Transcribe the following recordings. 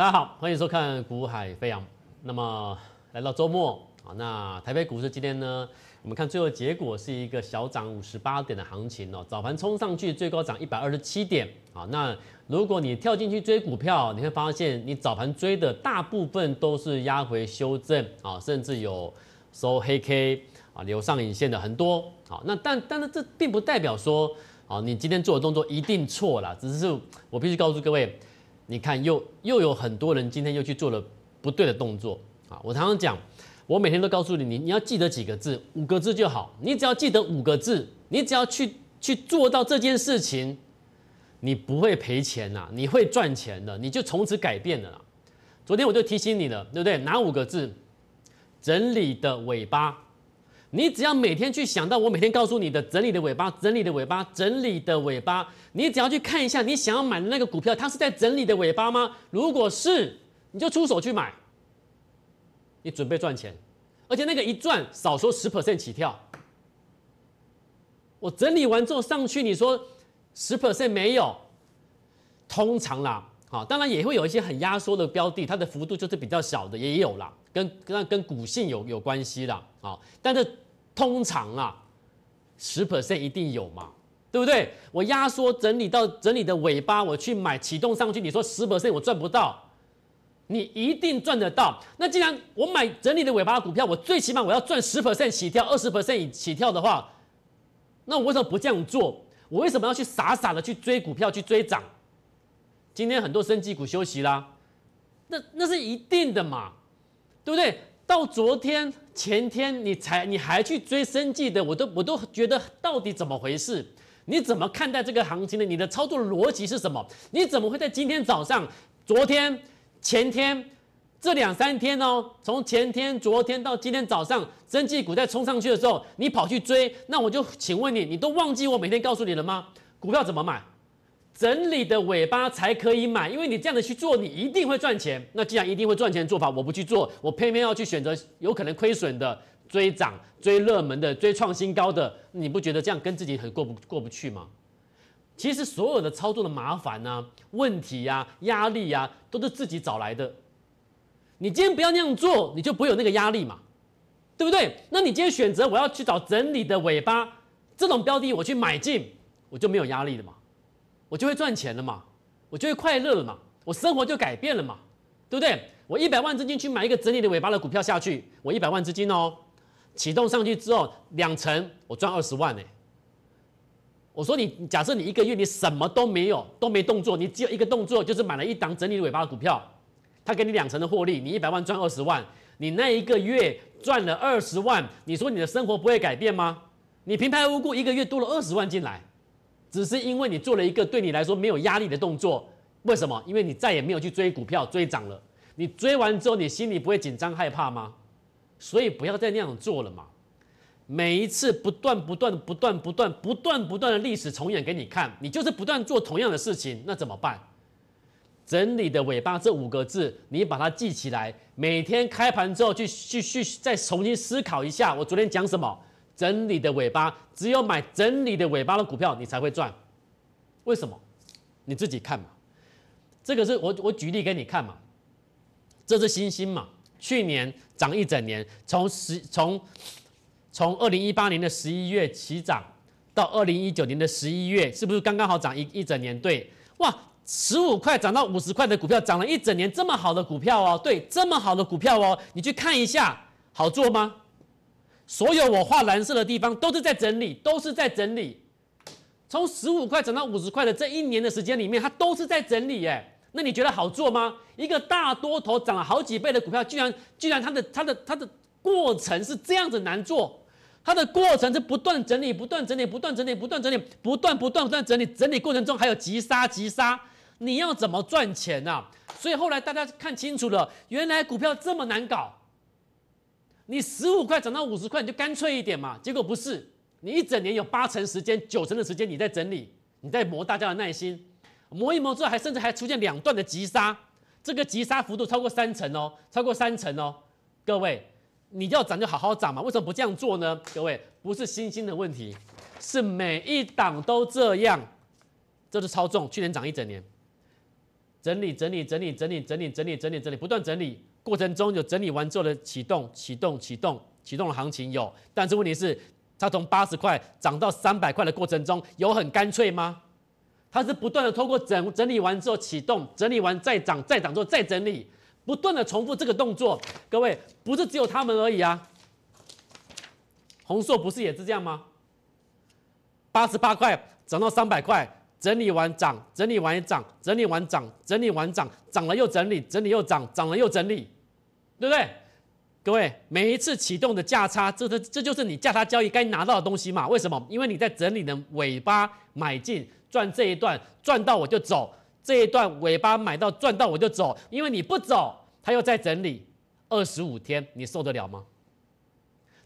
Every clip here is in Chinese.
大家好，欢迎收看《股海飞扬》。那么来到周末啊，那台北股市今天呢，我们看最后结果是一个小涨五十八点的行情哦，早盘冲上去最高涨一百二十七点啊。那如果你跳进去追股票，你会发现你早盘追的大部分都是压回修正啊，甚至有收黑 K 啊，留上影线的很多啊。那但但是这并不代表说啊，你今天做的动作一定错了，只是我必须告诉各位。你看，又又有很多人今天又去做了不对的动作啊！我常常讲，我每天都告诉你，你你要记得几个字，五个字就好。你只要记得五个字，你只要去去做到这件事情，你不会赔钱呐，你会赚钱的，你就从此改变了啦。昨天我就提醒你了，对不对？哪五个字？整理的尾巴。你只要每天去想到我每天告诉你的整理的尾巴，整理的尾巴，整理的尾巴，你只要去看一下你想要买的那个股票，它是在整理的尾巴吗？如果是，你就出手去买，你准备赚钱，而且那个一赚少说十 percent 起跳。我整理完之后上去，你说十 percent 没有，通常啦，好，当然也会有一些很压缩的标的，它的幅度就是比较小的，也有啦。跟跟跟股性有有关系啦，啊，但是通常啊，十 percent 一定有嘛，对不对？我压缩整理到整理的尾巴，我去买启动上去，你说十 percent 我赚不到，你一定赚得到。那既然我买整理的尾巴股票，我最起码我要赚十 percent 起跳，二十 percent 起跳的话，那我为什么不这样做？我为什么要去傻傻的去追股票去追涨？今天很多升绩股休息啦，那那是一定的嘛。对不对？到昨天、前天你才你还去追生计的，我都我都觉得到底怎么回事？你怎么看待这个行情的？你的操作逻辑是什么？你怎么会在今天早上、昨天、前天这两三天哦，从前天、昨天到今天早上，生技股在冲上去的时候，你跑去追？那我就请问你，你都忘记我每天告诉你了吗？股票怎么买？整理的尾巴才可以买，因为你这样的去做，你一定会赚钱。那既然一定会赚钱的做法，我不去做，我偏偏要去选择有可能亏损的、追涨、追热门的、追创新高的，你不觉得这样跟自己很过不过不去吗？其实所有的操作的麻烦啊、问题呀、压力呀，都是自己找来的。你今天不要那样做，你就不会有那个压力嘛，对不对？那你今天选择我要去找整理的尾巴这种标的，我去买进，我就没有压力了嘛。我就会赚钱了嘛，我就会快乐了嘛，我生活就改变了嘛，对不对？我一百万资金去买一个整理的尾巴的股票下去，我一百万资金哦，启动上去之后两成，我赚二十万呢。我说你假设你一个月你什么都没有，都没动作，你只有一个动作就是买了一档整理的尾巴的股票，他给你两成的获利，你一百万赚二十万，你那一个月赚了二十万，你说你的生活不会改变吗？你平白无故一个月多了二十万进来。只是因为你做了一个对你来说没有压力的动作，为什么？因为你再也没有去追股票追涨了。你追完之后，你心里不会紧张害怕吗？所以不要再那样做了嘛。每一次不断不断不断不断不断不断的历史重演给你看，你就是不断做同样的事情，那怎么办？整理的尾巴这五个字，你把它记起来，每天开盘之后去去去再重新思考一下，我昨天讲什么？整理的尾巴，只有买整理的尾巴的股票，你才会赚。为什么？你自己看嘛。这个是我我举例给你看嘛。这是星星嘛，去年涨一整年，从十从从二零一八年的十一月起涨，到二零一九年的十一月，是不是刚刚好涨一一整年？对，哇，十五块涨到五十块的股票，涨了一整年，这么好的股票哦，对，这么好的股票哦，你去看一下，好做吗？所有我画蓝色的地方都是在整理，都是在整理。从十五块涨到五十块的这一年的时间里面，它都是在整理。耶。那你觉得好做吗？一个大多头涨了好几倍的股票，居然居然它的它的它的过程是这样子难做？它的过程是不断整理，不断整理，不断整理，不断整理，不断不断不断整理。整理过程中还有急杀急杀，你要怎么赚钱啊？所以后来大家看清楚了，原来股票这么难搞。你十五块涨到五十块，你就干脆一点嘛。结果不是，你一整年有八成时间、九成的时间你在整理，你在磨大家的耐心，磨一磨之后，还甚至还出现两段的急杀，这个急杀幅度超过三成哦，超过三成哦。各位，你要涨就好好涨嘛，为什么不这样做呢？各位，不是新兴的问题，是每一档都这样，这是超重，去年涨一整年，整理整理整理整理整理整理整理整理，不断整理过程中有整理完之后的启动启动启动启动的行情有，但是问题是它从八十块涨到三百块的过程中有很干脆吗？它是不断的通过整整理完之后启动，整理完再涨再涨之后再整理，不断的重复这个动作。各位不是只有他们而已啊，红硕不是也是这样吗？八十八块涨到三百块，整理完涨，整理完涨，整理完涨，整理完涨，涨了又整理，整理又涨，涨了又整理，对不对？各位每一次启动的价差，这这这就是你价差交易该拿到的东西嘛？为什么？因为你在整理的尾巴买进。赚这一段赚到我就走，这一段尾巴买到赚到我就走，因为你不走，他又在整理二十五天，你受得了吗？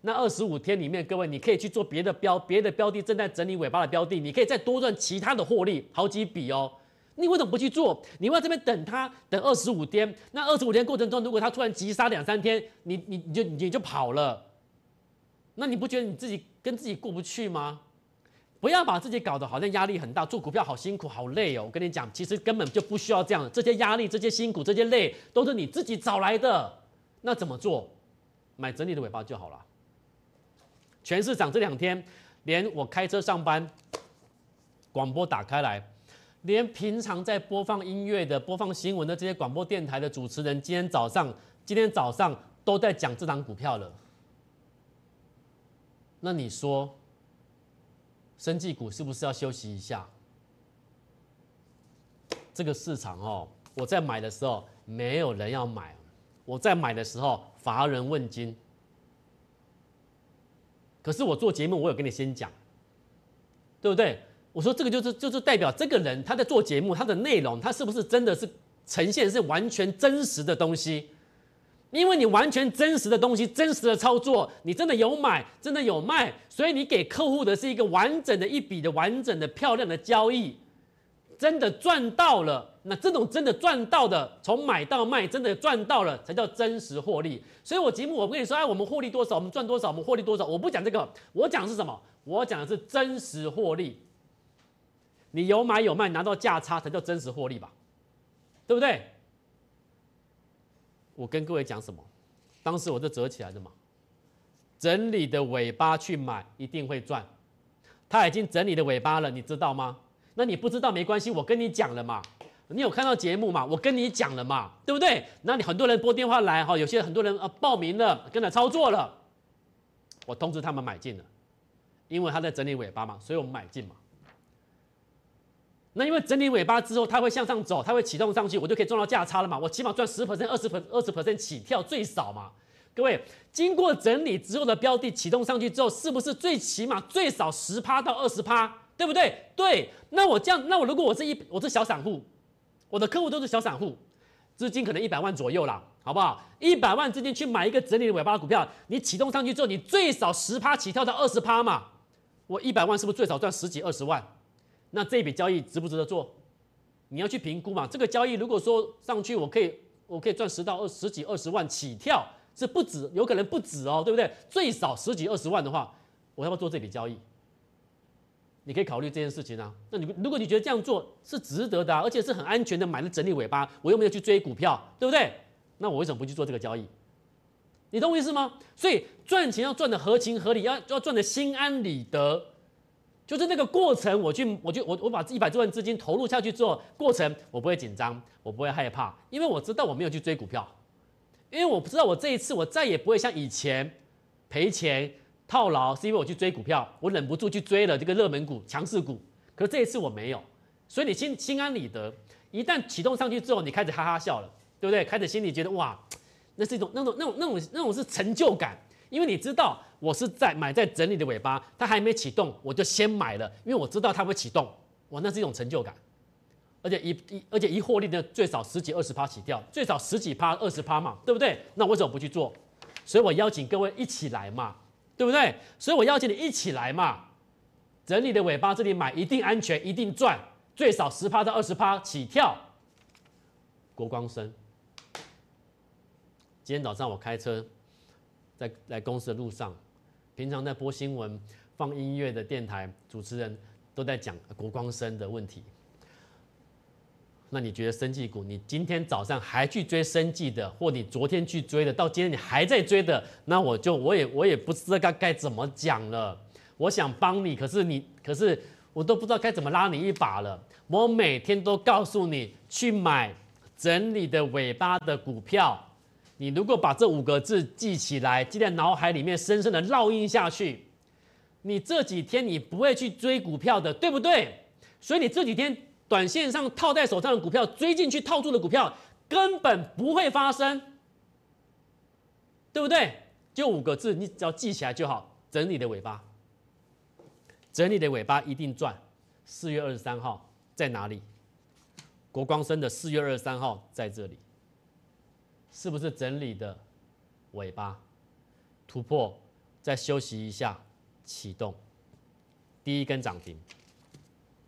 那二十五天里面，各位你可以去做别的标，别的标的正在整理尾巴的标的，你可以再多赚其他的获利，好几笔哦。你为什么不去做？你在这边等他等二十五天，那二十五天过程中，如果他突然急杀两三天，你你你就你就跑了，那你不觉得你自己跟自己过不去吗？不要把自己搞得好像压力很大，做股票好辛苦、好累哦。我跟你讲，其实根本就不需要这样。这些压力、这些辛苦、这些累，都是你自己找来的。那怎么做？买整理的尾巴就好了。全市场这两天，连我开车上班，广播打开来，连平常在播放音乐的、播放新闻的这些广播电台的主持人，今天早上、今天早上都在讲这档股票了。那你说？生技股是不是要休息一下？这个市场哦，我在买的时候没有人要买，我在买的时候乏人问津。可是我做节目，我有跟你先讲，对不对？我说这个就是就是代表这个人他在做节目，他的内容他是不是真的是呈现是完全真实的东西？因为你完全真实的东西，真实的操作，你真的有买，真的有卖，所以你给客户的是一个完整的一笔的完整的漂亮的交易，真的赚到了。那这种真的赚到的，从买到卖，真的赚到了，才叫真实获利。所以我节目我跟你说，哎，我们获利多少，我们赚多少，我们获利多少，我不讲这个，我讲的是什么？我讲的是真实获利。你有买有卖，拿到价差才叫真实获利吧，对不对？我跟各位讲什么？当时我就折起来的嘛，整理的尾巴去买一定会赚。他已经整理的尾巴了，你知道吗？那你不知道没关系，我跟你讲了嘛。你有看到节目嘛？我跟你讲了嘛，对不对？那你很多人拨电话来哈，有些很多人呃报名了，跟着操作了，我通知他们买进了，因为他在整理尾巴嘛，所以我们买进嘛。那因为整理尾巴之后，它会向上走，它会启动上去，我就可以赚到价差了嘛。我起码赚十 percent、二十 per、二十 percent 起跳最少嘛。各位，经过整理之后的标的启动上去之后，是不是最起码最少十趴到二十趴，对不对？对。那我这样，那我如果我是一我是小散户，我的客户都是小散户，资金可能一百万左右啦，好不好？一百万资金去买一个整理的尾巴的股票，你启动上去之后，你最少十趴起跳到二十趴嘛。我一百万是不是最少赚十几二十万？那这笔交易值不值得做？你要去评估嘛。这个交易如果说上去，我可以我可以赚十到二十几二十万起跳，是不止，有可能不止哦，对不对？最少十几二十万的话，我要不要做这笔交易？你可以考虑这件事情啊。那你如果你觉得这样做是值得的，而且是很安全的，买了整理尾巴，我又没有去追股票，对不对？那我为什么不去做这个交易？你懂我意思吗？所以赚钱要赚的合情合理，要要赚的心安理得。就是那个过程，我去，我就我我把一百多万资金投入下去之后，过程我不会紧张，我不会害怕，因为我知道我没有去追股票，因为我不知道我这一次我再也不会像以前赔钱套牢，是因为我去追股票，我忍不住去追了这个热门股、强势股，可是这一次我没有，所以你心心安理得，一旦启动上去之后，你开始哈哈笑了，对不对？开始心里觉得哇，那是一种那种那种那种那种是成就感。因为你知道我是在买在整理的尾巴，它还没启动，我就先买了，因为我知道它会启动，哇，那是一种成就感，而且一一而且一获利呢，最少十几二十趴起跳，最少十几趴二十趴嘛，对不对？那为什么不去做？所以我邀请各位一起来嘛，对不对？所以我邀请你一起来嘛，整理的尾巴这里买一定安全，一定赚，最少十趴到二十趴起跳。国光生，今天早上我开车。在来公司的路上，平常在播新闻、放音乐的电台主持人都在讲国光生的问题。那你觉得生技股，你今天早上还去追生技的，或你昨天去追的，到今天你还在追的，那我就我也我也不知道该该怎么讲了。我想帮你，可是你可是我都不知道该怎么拉你一把了。我每天都告诉你去买整理的尾巴的股票，你如果把这五个字记起来，记在脑海里面，深深的烙印下去，你这几天你不会去追股票的，对不对？所以你这几天。短线上套在手上的股票，追进去套住的股票，根本不会发生，对不对？就五个字，你只要记起来就好。整理的尾巴，整理的尾巴一定赚。四月二十三号在哪里？国光生的四月二十三号在这里，是不是整理的尾巴？突破，再休息一下，启动，第一根涨停。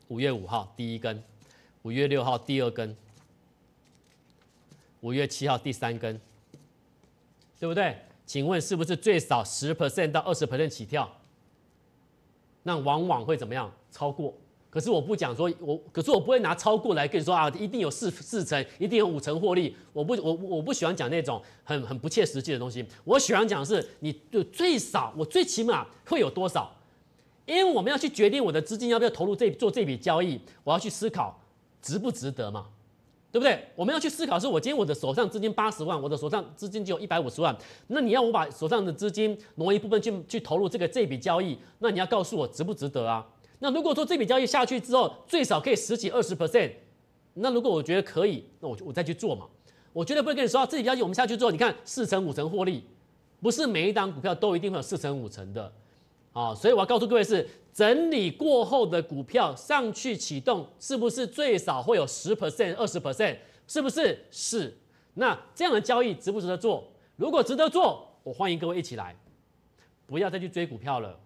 五月五号第一根，五月六号第二根，五月七号第三根，对不对？请问是不是最少十 percent 到二十 percent 起跳？那往往会怎么样？超过？可是我不讲说，我可是我不会拿超过来跟你说啊，一定有四四成，一定有五成获利。我不我我不喜欢讲那种很很不切实际的东西。我喜欢讲是，你就最少，我最起码会有多少？因为我们要去决定我的资金要不要投入这做这笔交易，我要去思考值不值得嘛，对不对？我们要去思考是，我今天我的手上资金八十万，我的手上资金就有一百五十万，那你要我把手上的资金挪一部分去去投入这个这笔交易，那你要告诉我值不值得啊？那如果说这笔交易下去之后最少可以十几二十 percent，那如果我觉得可以，那我我再去做嘛。我绝对不会跟你说这笔交易我们下去之后，你看四成五成获利，不是每一档股票都一定会有四成五成的。啊，所以我要告诉各位是整理过后的股票上去启动，是不是最少会有十 percent、二十 percent？是不是？是。那这样的交易值不值得做？如果值得做，我欢迎各位一起来，不要再去追股票了。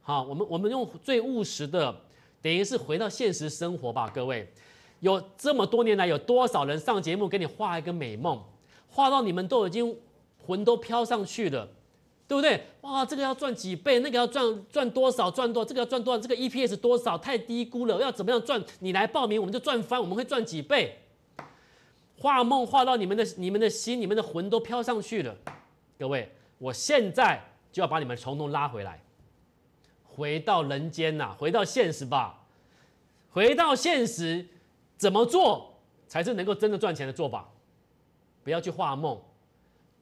好，我们我们用最务实的，等于是回到现实生活吧。各位，有这么多年来，有多少人上节目给你画一个美梦，画到你们都已经魂都飘上去了。对不对？哇，这个要赚几倍，那个要赚赚多少，赚多，这个要赚多少，这个 EPS 多少，太低估了，要怎么样赚？你来报名，我们就赚翻，我们会赚几倍。画梦画到你们的、你们的心、你们的魂都飘上去了。各位，我现在就要把你们从头拉回来，回到人间呐，回到现实吧，回到现实，怎么做才是能够真的赚钱的做法？不要去画梦。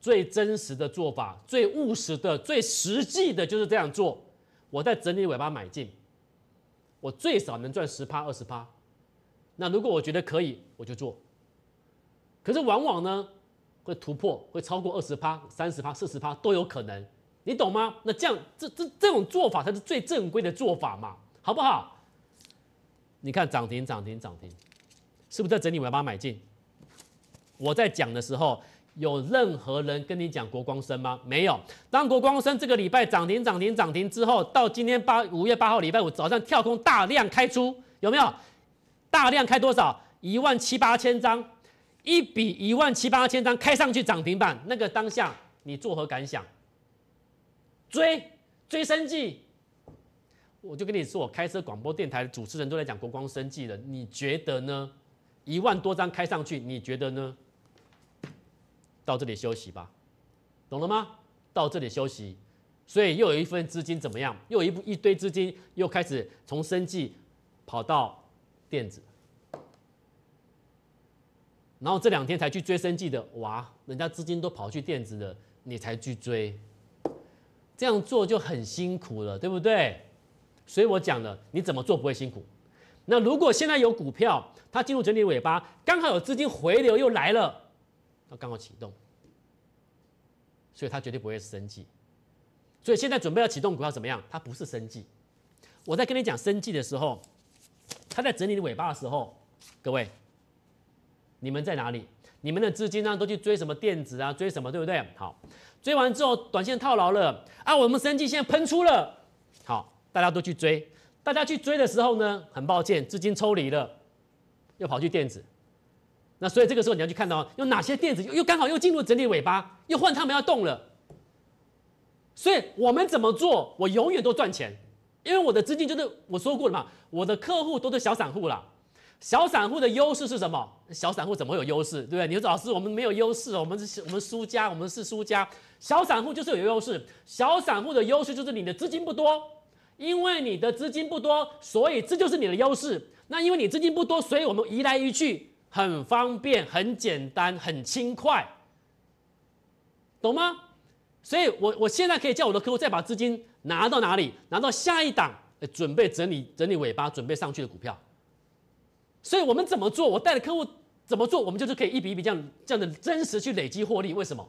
最真实的做法，最务实的、最实际的，就是这样做。我在整理尾巴买进，我最少能赚十趴、二十趴。那如果我觉得可以，我就做。可是往往呢，会突破，会超过二十趴、三十趴、四十趴都有可能。你懂吗？那这样，这这这种做法才是最正规的做法嘛，好不好？你看涨停、涨停、涨停，是不是在整理尾巴买进？我在讲的时候。有任何人跟你讲国光生吗？没有。当国光生这个礼拜涨停、涨停、涨停之后，到今天八五月八号礼拜五早上跳空大量开出，有没有？大量开多少？一万七八千张，一笔一万七八千张开上去涨停板，那个当下你作何感想？追追生计，我就跟你说，我开车广播电台的主持人都在讲国光生计了，你觉得呢？一万多张开上去，你觉得呢？到这里休息吧，懂了吗？到这里休息，所以又有一份资金怎么样？又有一部一堆资金又开始从生计跑到电子，然后这两天才去追生计的，哇，人家资金都跑去电子了，你才去追，这样做就很辛苦了，对不对？所以我讲了，你怎么做不会辛苦？那如果现在有股票，它进入整理尾巴，刚好有资金回流又来了。它刚好启动，所以它绝对不会是生计。所以现在准备要启动股票怎么样？它不是生计。我在跟你讲生计的时候，它在整理尾巴的时候，各位，你们在哪里？你们的资金呢都去追什么电子啊？追什么？对不对？好，追完之后短线套牢了啊！我们生计现在喷出了，好，大家都去追。大家去追的时候呢，很抱歉，资金抽离了，又跑去电子。那所以这个时候你要去看到有哪些电子又又刚好又进入整理尾巴，又换他们要动了。所以我们怎么做，我永远都赚钱，因为我的资金就是我说过了嘛，我的客户都是小散户啦，小散户的优势是什么？小散户怎么会有优势？对不对？你说老师，我们没有优势，我们是，我们输家，我们是输家。小散户就是有优势，小散户的优势就是你的资金不多，因为你的资金不多，所以这就是你的优势。那因为你资金不多，所以我们移来移去很方便、很简单、很轻快，懂吗？所以我我现在可以叫我的客户再把资金拿到哪里？拿到下一档，准备整理整理尾巴，准备上去的股票。所以我们怎么做？我带的客户怎么做？我们就是可以一笔一笔这样这样的真实去累积获利。为什么？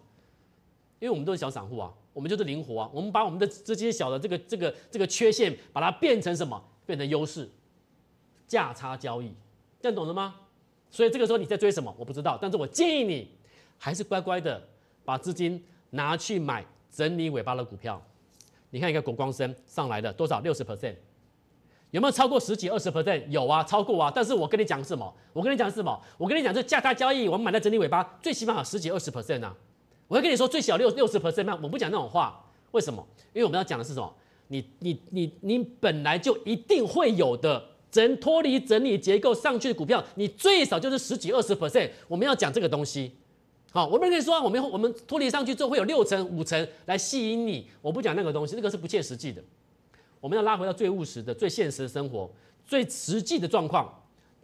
因为我们都是小散户啊，我们就是灵活啊。我们把我们的资金小的这个这个这个缺陷，把它变成什么？变成优势，价差交易，这样懂了吗？所以这个时候你在追什么？我不知道，但是我建议你还是乖乖的把资金拿去买整理尾巴的股票。你看一个国光生上来的多少？六十 percent。有没有超过十几二十 percent？有啊，超过啊。但是我跟你讲什么？我跟你讲什么？我跟你讲这价差交易，我们买在整理尾巴，最起码有十几二十 percent 啊。我会跟你说最小六六十 percent 吗？我不讲那种话。为什么？因为我们要讲的是什么？你你你你本来就一定会有的整脱离整理结构上去的股票，你最少就是十几二十 percent。我们要讲这个东西。好，我们可以说我们我们脱离上去之后会有六成五成来吸引你。我不讲那个东西，那个是不切实际的。我们要拉回到最务实的、最现实的生活、最实际的状况。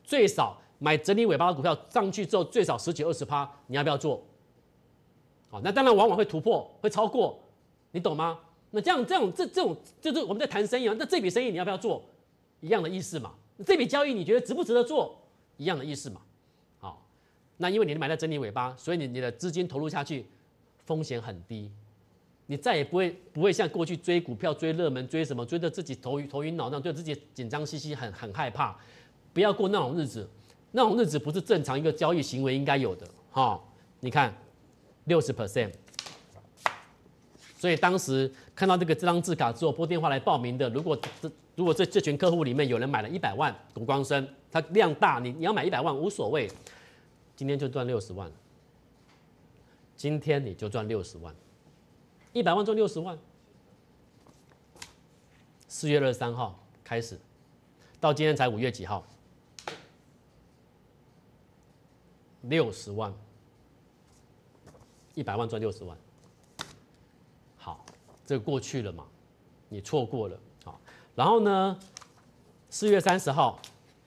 最少买整理尾巴的股票上去之后，最少十几二十趴，你要不要做？好，那当然往往会突破，会超过，你懂吗？那这样、这样、这、这种，就是我们在谈生意啊。那这笔生意你要不要做？一样的意思嘛。这笔交易你觉得值不值得做？一样的意思嘛。好，那因为你买在整理尾巴，所以你你的资金投入下去，风险很低。你再也不会不会像过去追股票、追热门、追什么，追得自己头晕头晕脑胀，对自己紧张兮兮，很很害怕。不要过那种日子，那种日子不是正常一个交易行为应该有的。哈，你看六十 percent，所以当时看到这个这张字卡之后，拨电话来报名的，如果这如果这这群客户里面有人买了一百万股光生，它量大，你你要买一百万无所谓，今天就赚六十万，今天你就赚六十万。一百万赚六十万，四月二十三号开始，到今天才五月几号，六十万，一百万赚六十万，好，这过去了嘛，你错过了，然后呢，四月三十号，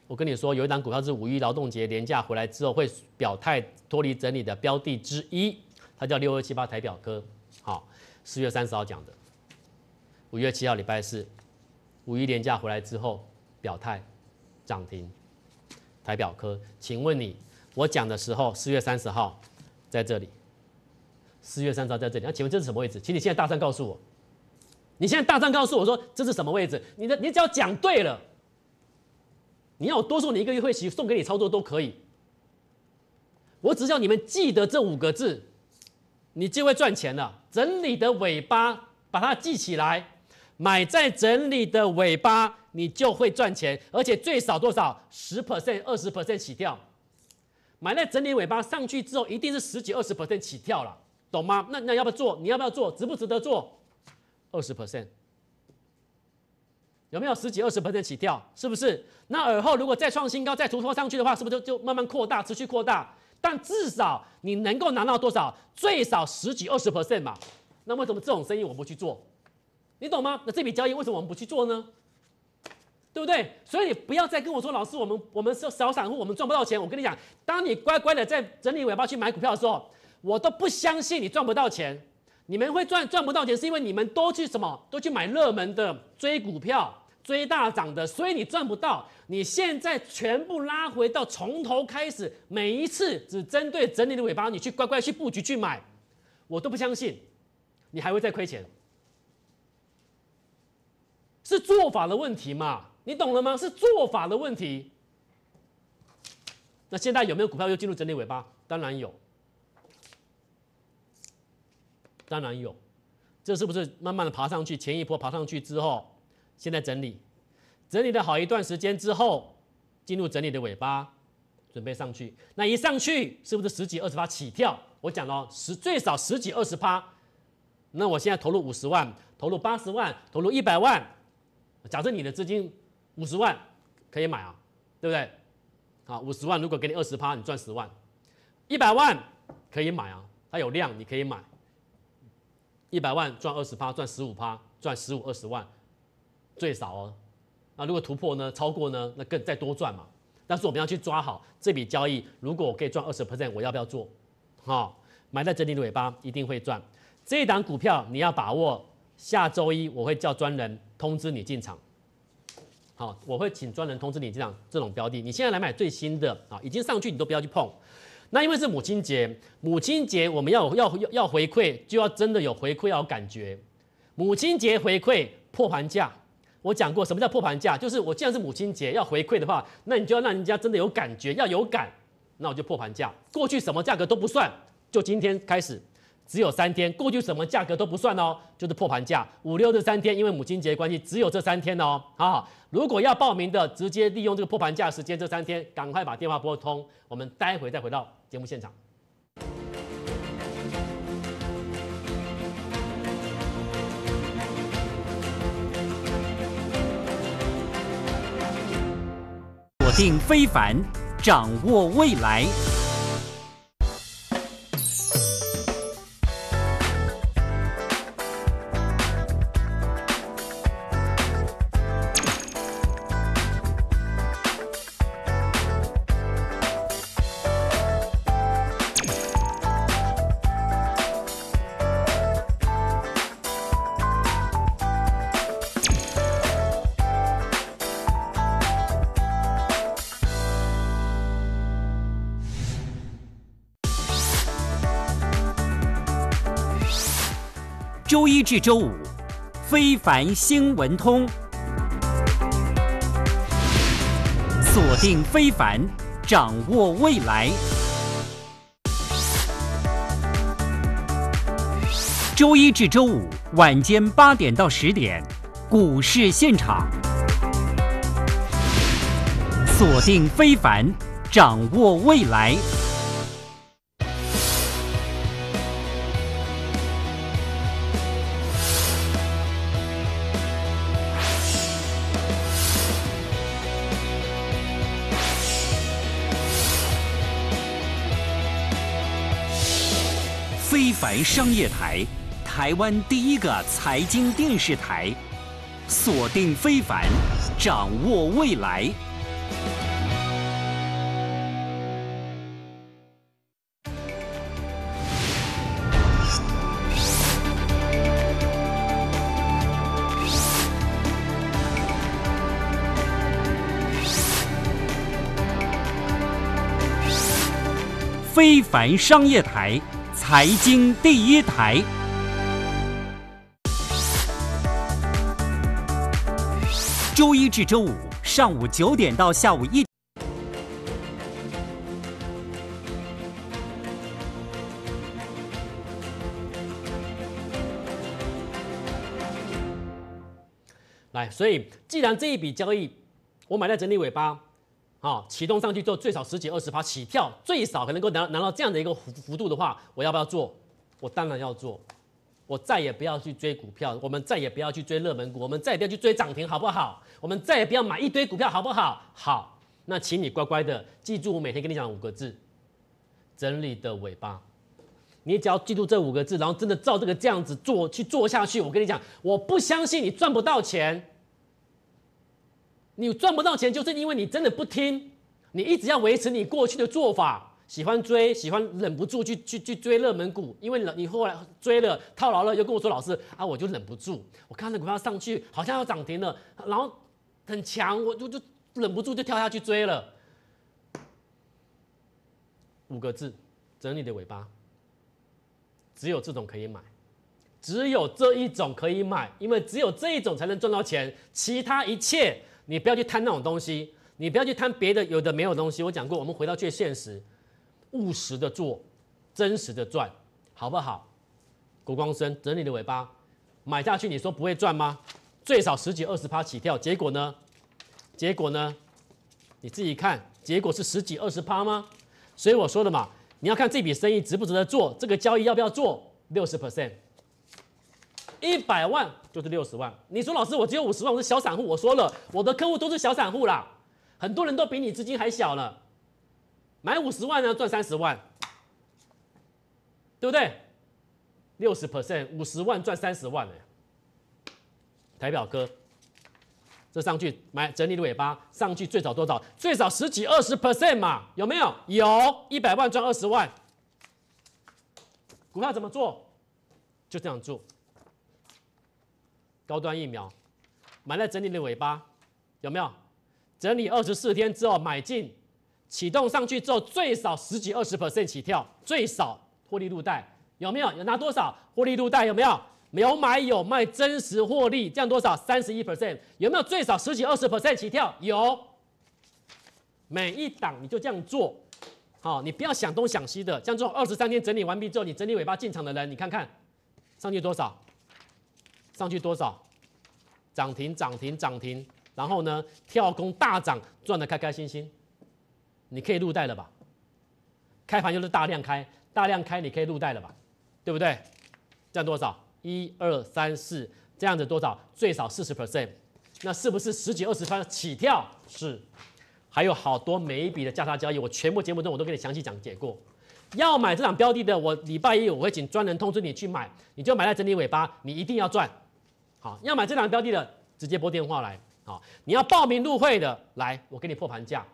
我跟你说有一档股票是五一劳动节连假回来之后会表态脱离整理的标的之一，它叫六二七八台表科，好。四月三十号讲的，五月七号礼拜四，五一连假回来之后表态涨停，台表科，请问你我讲的时候，四月三十号在这里，四月三十号在这里，那请问这是什么位置？请你现在大声告诉我，你现在大声告诉我说这是什么位置？你的你只要讲对了，你要我多送你一个月会期，送给你操作都可以，我只要你们记得这五个字。你就会赚钱了。整理的尾巴，把它记起来，买在整理的尾巴，你就会赚钱，而且最少多少？十 percent、二十 percent 起跳。买在整理尾巴上去之后，一定是十几、二十 percent 起跳了，懂吗？那那要不要做？你要不要做？值不值得做？二十 percent，有没有十几、二十 percent 起跳？是不是？那而后如果再创新高、再突破上去的话，是不是就就慢慢扩大、持续扩大？但至少你能够拿到多少？最少十几二十 percent 嘛。那为什么这种生意我不去做？你懂吗？那这笔交易为什么我们不去做呢？对不对？所以你不要再跟我说，老师，我们我们是小散户，我们赚不到钱。我跟你讲，当你乖乖的在整理尾巴去买股票的时候，我都不相信你赚不到钱。你们会赚赚不到钱，是因为你们都去什么？都去买热门的追股票。追大涨的，所以你赚不到。你现在全部拉回到从头开始，每一次只针对整理的尾巴，你去乖乖去布局去买，我都不相信，你还会再亏钱。是做法的问题嘛？你懂了吗？是做法的问题。那现在有没有股票又进入整理尾巴？当然有，当然有。这是不是慢慢的爬上去？前一波爬上去之后？现在整理，整理了好一段时间之后，进入整理的尾巴，准备上去。那一上去，是不是十几二十趴起跳？我讲了，十最少十几二十趴。那我现在投入五十万，投入八十万，投入一百万。假设你的资金五十万，可以买啊，对不对？啊，五十万如果给你二十趴，你赚十万，一百万可以买啊，它有量你可以买，一百万赚二十趴，赚十五趴，赚十五二十万，最少哦。那如果突破呢，超过呢，那更再多赚嘛。但是我们要去抓好这笔交易，如果我可以赚二十 percent，我要不要做？好，埋在整理的尾巴一定会赚。这一档股票你要把握，下周一我会叫专人通知你进场。好，我会请专人通知你进场这种标的。你现在来买最新的啊，已经上去你都不要去碰。那因为是母亲节，母亲节我们要要要要回馈，就要真的有回馈，要有感觉。母亲节回馈破盘价。我讲过什么叫破盘价，就是我既然是母亲节要回馈的话，那你就要让人家真的有感觉，要有感，那我就破盘价。过去什么价格都不算，就今天开始，只有三天，过去什么价格都不算哦，就是破盘价。五六这三天，因为母亲节关系，只有这三天哦。好，如果要报名的，直接利用这个破盘价时间，这三天赶快把电话拨通，我们待会再回到节目现场。定非凡，掌握未来。周一至周五，非凡新闻通，锁定非凡，掌握未来。周一至周五晚间八点到十点，股市现场，锁定非凡，掌握未来。凡商业台，台湾第一个财经电视台，锁定非凡，掌握未来。非凡商业台。财经第一台，周一至周五上午九点到下午一。来，所以既然这一笔交易我买在整理尾巴。好，启动上去之后最少十几二十趴起跳，最少可能够拿拿到这样的一个幅幅度的话，我要不要做？我当然要做。我再也不要去追股票，我们再也不要去追热门股，我们再也不要去追涨停，好不好？我们再也不要买一堆股票，好不好？好，那请你乖乖的记住我每天跟你讲五个字：整理的尾巴。你只要记住这五个字，然后真的照这个这样子做去做下去，我跟你讲，我不相信你赚不到钱。你赚不到钱，就是因为你真的不听，你一直要维持你过去的做法，喜欢追，喜欢忍不住去去去追热门股，因为你后来追了套牢了，又跟我说老师啊，我就忍不住，我看那股票上去好像要涨停了，然后很强，我就就忍不住就跳下去追了。五个字，整理的尾巴，只有这种可以买，只有这一种可以买，因为只有这一种才能赚到钱，其他一切。你不要去贪那种东西，你不要去贪别的有的没有东西。我讲过，我们回到最现实，务实的做，真实的赚，好不好？国光生整理的尾巴，买下去你说不会赚吗？最少十几二十趴起跳，结果呢？结果呢？你自己看，结果是十几二十趴吗？所以我说的嘛，你要看这笔生意值不值得做，这个交易要不要做？六十 percent。一百万就是六十万。你说老师，我只有五十万，我是小散户。我说了，我的客户都是小散户啦，很多人都比你资金还小了。买五十万呢赚三十万，对不对？六十 percent，五十万赚三十万哎，台表哥，这上去买整理的尾巴，上去最少多少？最少十几二十 percent 嘛，有没有？有，一百万赚二十万。股票怎么做？就这样做。高端疫苗买在整理的尾巴，有没有？整理二十四天之后买进，启动上去之后最少十几二十 percent 起跳，最少获利入袋，有没有？有拿多少获利入袋？有没有？有买有卖，真实获利，这样多少？三十一 percent，有没有？最少十几二十 percent 起跳？有。每一档你就这样做。好，你不要想东想西的，像这种二十三天整理完毕之后，你整理尾巴进场的人，你看看上去多少？上去多少？涨停涨停涨停，然后呢跳空大涨，赚得开开心心，你可以入袋了吧？开盘就是大量开，大量开你可以入袋了吧？对不对？这样多少？一二三四，这样子多少？最少四十 percent，那是不是十几二十番起跳？是。还有好多每一笔的价差交易，我全部节目中我都给你详细讲解过。要买这档标的的，我礼拜一我会请专人通知你去买，你就买在整理尾巴，你一定要赚。好，要买这档标的的，直接拨电话来。好，你要报名入会的，来，我给你破盘价，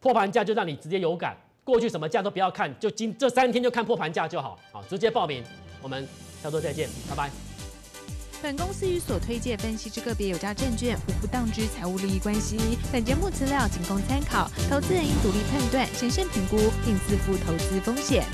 破盘价就让你直接有感。过去什么价都不要看，就今这三天就看破盘价就好。好，直接报名，我们下周再见，拜拜。本公司与所推介分析之个别有价证券无不当之财务利益关系。本节目资料仅供参考，投资人应独立判断、审慎评估，并自负投资风险。